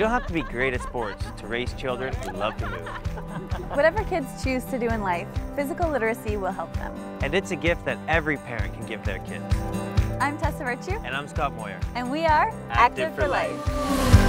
You don't have to be great at sports to raise children who love to move. Whatever kids choose to do in life, physical literacy will help them. And it's a gift that every parent can give their kids. I'm Tessa Virtue. And I'm Scott Moir. And we are Active, Active for, Life. life.